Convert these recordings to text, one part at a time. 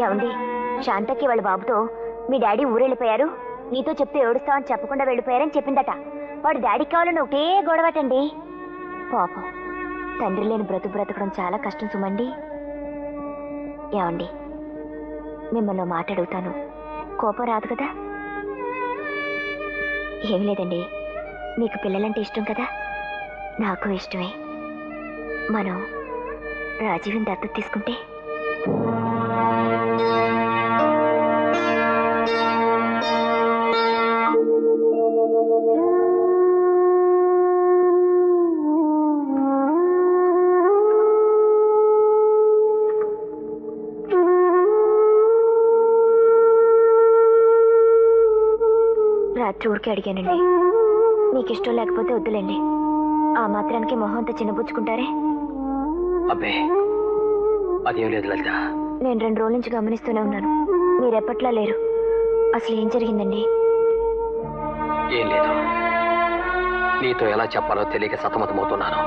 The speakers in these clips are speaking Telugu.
ఏమండి శాంతకి వాళ్ళ బాబుతో మీ డాడీ ఊరెళ్ళిపోయారు. నీతో చెప్తే ఏడుస్తావని చెప్పకుండా వెళ్ళిపోయారని చెప్పిందట. వాడు డాడీకి కావాలని ఒకే గొడవటండి. పాపం తండ్రి లేని బ్రతుకు బ్రతకడం చాలా కష్టం సుమండి. ఏమండి మిమ్మల్ని మాట్లాడుగుతాను కోపం రాదు కదా? ఏం లేదండి మీకు పిల్లలంటే ఇష్టం కదా? నాకు ఇష్టమే. మనం రాజీవిని దత్తత తీసుకుంటే రాత్రి ఊరికే అడిగానండి. మీకు ఇష్టం లేకపోతే వద్దులేండి. ఆ మాత్రానికి మొహంతో చిన్నపుచ్చుకుంటారే అబ్బే అదేం లేదు లలిత. నేను రెండు రోజుల నుంచి గమనిస్తూనే ఉన్నాను. మీరు ఎప్పట్లా లేరు? అసలు ఏం జరిగిందండి? ఏం లేదు. నీతో ఎలా చెప్పాలో తెలియక సతమతమవుతున్నాను.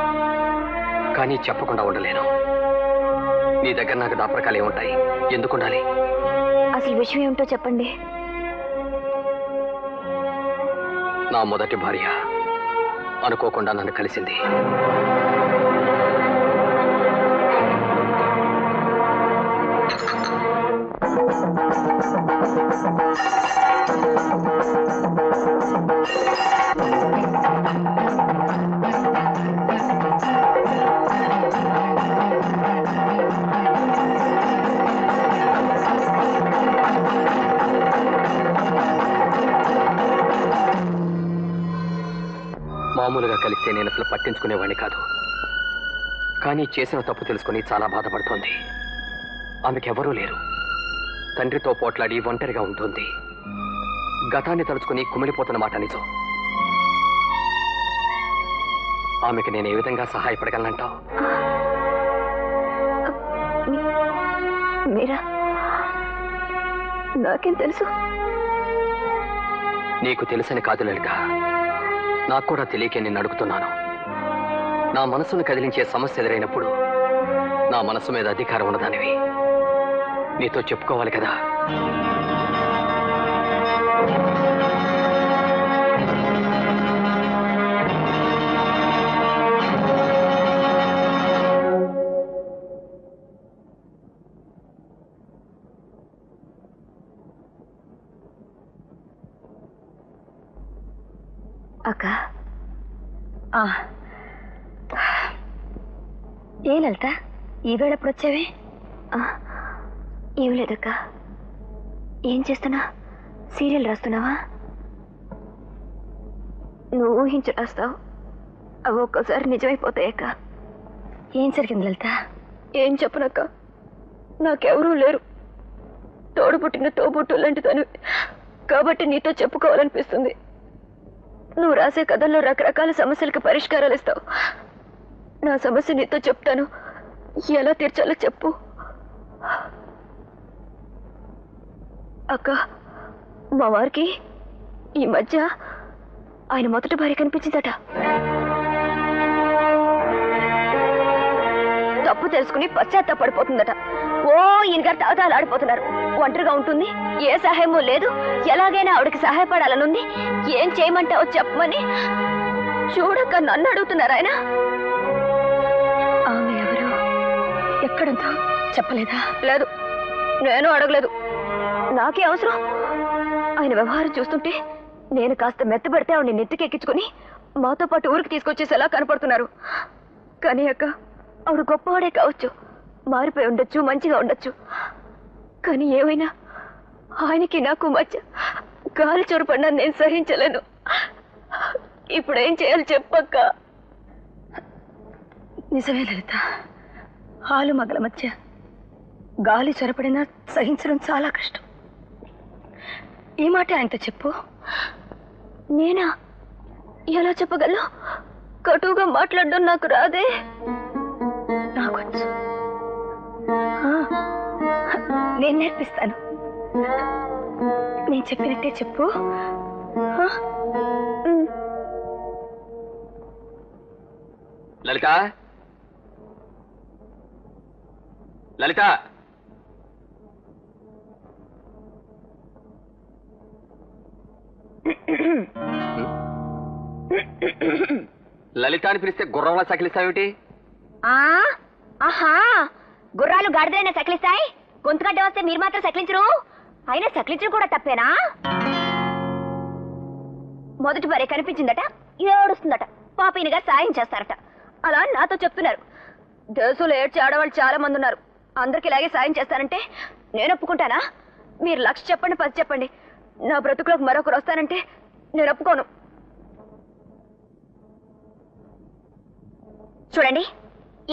కానీ చెప్పకుండా ఉండలేను. నీ దగ్గర నాకు దాపరకాలు ఏముంటాయి? ఎందుకు ఉండాలి? అసలు విషయం ఏమిటో చెప్పండి. నా మొదటి భార్య. అనుకోకుండా నన్ను కలిసింది. మామూలుగా కలిస్తే నేను అసలు పట్టించుకునేవాడిని కాదు. కానీ చేసిన తప్పు తెలుసుకుని చాలా బాధపడుతోంది. ఆమెకెవరూ లేరు. తండ్రితో పోట్లాడి ఒంటరిగా ఉంటుంది. గతాన్ని తలుచుకుని కుమిలిపోతున్న మాట నిజం. ఆమెకి నేను ఏ విధంగా సహాయపడగలనంటావు? మీరా? నాకేం తెలుసు? నీకు తెలుసని కాదు లలిత. నాకు కూడా తెలియకే నిన్ను అడుగుతున్నాను. నా మనసును కదిలించే సమస్య ఎదురైనప్పుడు నా మనసు మీద అధికారం ఉన్నదానివి. నీతో చెప్పుకోవాలి కదా. అక్క. ఏ లలిత ఈ ఎప్పుడు వచ్చావే? ఏం లేదక్క. ఏం చేస్తున్నా? సీరియల్ రాస్తున్నావా? నువ్వు ఊహించి రాస్తావు. అవి ఒక్కోసారి నిజమైపోతాయక్క ఏం జరిగింది లలిత? ఏం చెప్పనక్క. నాకెవరూ లేరు. తోడు పుట్టిన తోబుట్టు లాంటి తను కాబట్టి నీతో చెప్పుకోవాలనిపిస్తుంది. నువ్వు రాసే కథల్లో రకరకాల సమస్యలకు పరిష్కారాలు ఇస్తావు. నా సమస్య నీతో చెప్తాను. ఎలా తీర్చాలో చెప్పు. అక్క మా వారికి ఈ మధ్య ఆయన మొదటి భార్య కనిపించిందట. తప్పు తెలుసుకుని పశ్చాత్తాపడిపోతుందట. ఓ ఈయన గారు తాతాలు ఆడిపోతున్నారు. ఒంటరిగా ఉంటుంది? ఏ సహాయమూ లేదు. ఎలాగైనా ఆవిడకి సహాయపడాలనుంది. ఏం చేయమంటావో చెప్పమని. చూడక నన్ను అడుగుతున్నారు ఆయన. ఆమె ఎవరు ఎక్కడుందో చెప్పలేదా? లేదు. నేను అడగలేదు. నాకే అవసరం. ఆయన వ్యవహారం చూస్తుంటే నేను కాస్త మెత్తబడితే ఆవిడ నెత్తికెక్కించుకుని మాతో పాటు ఊరికి తీసుకొచ్చేసేలా కనపడుతున్నారు. కానీ అక్క ఆవిడ గొప్పవాడే కావచ్చు. మారిపోయి ఉండొచ్చు మంచిగా ఉండొచ్చు. కానీ ఏమైనా? ఆయనకి నాకు మధ్య గాలి చొరపడినా నేను సహించలేను. ఇప్పుడు ఏం చేయాలి చెప్పక్క. నిజమే లలిత హాలు మగల మధ్య గాలి చొరపడినా సహించడం చాలా కష్టం. ఈ మాట ఆయనతో చెప్పు. నేనా? ఎలా చెప్పగలను? కటువుగా మాట్లాడడం నాకు రాదే. నేను నేర్పిస్తాను. నేను చెప్పినట్టే చెప్పు. లలిత లలిత? లలిత? అని పిలిస్తే గుర్రంలా సకిలిస్తావేమిటి? ఆహా! గుర్రాలు గాడిదైనా సకిలిస్తాయి? గొంతు గడ్డ వస్తే మీరు మాత్రం సకిలించరు. అయినా సకిలించడం కూడా తప్పేనా? మొదటి భార్య కనిపించిందట ఏడుస్తుందట పాపీనిగా సాయం చేస్తారట. అలా నాతో చెప్తున్నారు. దేశంలో ఏడ్చి ఆడవాళ్ళు చాలా మంది ఉన్నారు. అందరికి ఇలాగే సాయం చేస్తానంటే నేను ఒప్పుకుంటానా? మీరు లక్ష చెప్పండి పది చెప్పండి. నా బ్రతుకులోకి మరొకరు వస్తానంటే నేను ఒప్పుకోను. చూడండి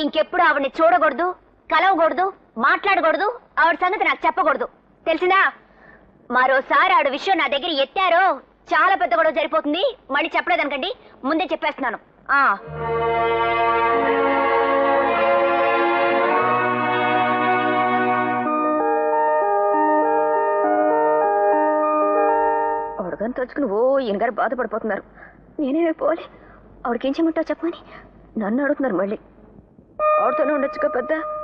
ఇంకెప్పుడు ఆవిడ్ని చూడకూడదు కలవకూడదు మాట్లాడకూడదు. ఆవిడ సంగతి నాకు చెప్పకూడదు. తెలిసిందా? మరోసారి ఆవిడ విషయం నా దగ్గర ఎత్తారో చాలా పెద్ద గొడవ జరిపోతుంది మళ్ళీ చెప్పలేదనకండి ముందే చెప్పేస్తున్నాను. ఆ. అడగని తలుచుకుని ఓ ఈయన బాధపడిపోతున్నారు. బాధపడిపోతున్నారు నేనేమైపోవాలి ఆవిడకేం చేయమంటావు చెప్పమని? నన్ను అడుగుతున్నారు మళ్ళీ. ఆవిడతోనే ఉండొచ్చుగా పెద్ద?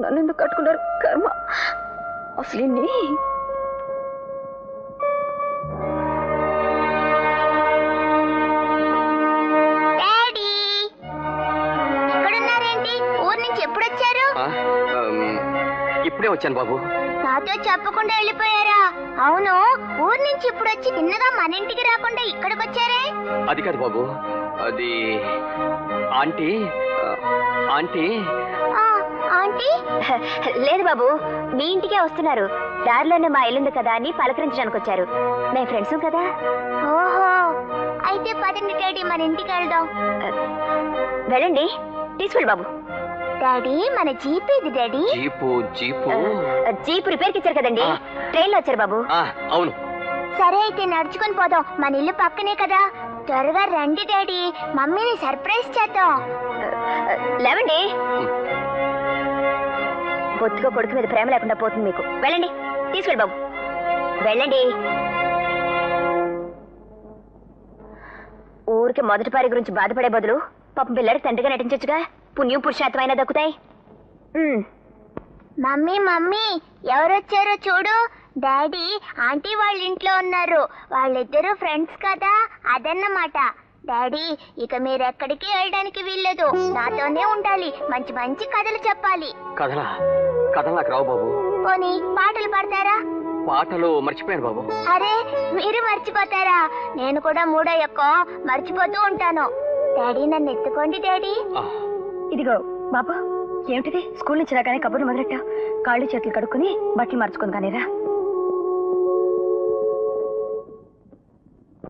నన్ను ఎందుకు కట్టుకున్నారు? కర్మ. అసలు ఇన్ని డాడీ! ఎక్కడున్నారేంటి? ఊరు నుంచి ఎప్పుడు వచ్చారు ఆ, ఆమ్, ఇప్పుడే వచ్చాను బాబు. నాతో చెప్పకుండా వెళ్ళిపోయారా? అవును ఊరు నుంచి ఇప్పుడు వచ్చి తిన్నగా మన ఇంటికి రాకుండా ఇక్కడికి వచ్చారే అది కాదు బాబు అది ఆంటీ ఆంటీ ఆంటీ? లేదు బాబు మీ ఇంటికే వస్తున్నారు. దారిలోనే మా ఇల్లుంది కదా అని పలకరించడానికి వచ్చారు. మేము ఫ్రెండ్స్ కదా? ఓహో అయితే పదండి డాడీ మన ఇంటికి వెళ్దాం. వెళ్ళండి. తీసుకెళ్ళి బాబు. డాడీ మన జీప్ ఇది డాడీ? Jeep jeep. జీప్ రిపేర్కి ఇచ్చారు కదండి. ట్రైన్లో వచ్చారు బాబు. అవును. సరే అయితే నడుచుకొని పోదాం. మన ఇల్లు పక్కనే కదా. త్వరగా రండి డాడీ. మమ్మీని సర్ప్రైజ్ చేద్దాం. లేవండి. బొత్తుగా కొడుకు మీద ప్రేమ లేకుండా పోతుంది మీకు. వెళ్ళండి. తీసుకెళ్ళి బాబు. వెళ్ళండి. ఊరికి మొదటి పారి గురించి బాధపడే బదులు పాపం పిల్లడికి తండ్రిగా నటించొచ్చుగా. పుణ్యం అయినా దక్కుతాయి. మమ్మీ మమ్మీ ఎవరొచ్చారో చూడు. డాడీ ఆంటీ వాళ్ళ ఇంట్లో ఉన్నారు. వాళ్ళిద్దరూ ఫ్రెండ్స్ కదా. అదన్నమాట. డాడీ ఇక మీరు ఎక్కడికి వెళ్ళడానికి వీల్లేదు. నాతోనే ఉండాలి. మంచి మంచి కథలు చెప్పాలి. కథలా? కథలు నాకు రావు బాబు. పోనీ పాటలు పాడతారా? పాటలు మర్చిపోయాను బాబు. అరే మీరు మర్చిపోతారా? నేను కూడా మూడో యొక్క మర్చిపోతూ ఉంటాను. డాడీ నన్ను ఎత్తుకోండి డాడీ. ఇదిగో బాబు ఏమిటిది? స్కూల్ నుంచి రాగానే కబుర్లు మొదలెట్టా కాళ్ళు చేతులు కడుక్కుని బట్టలు మార్చుకొని కానీరా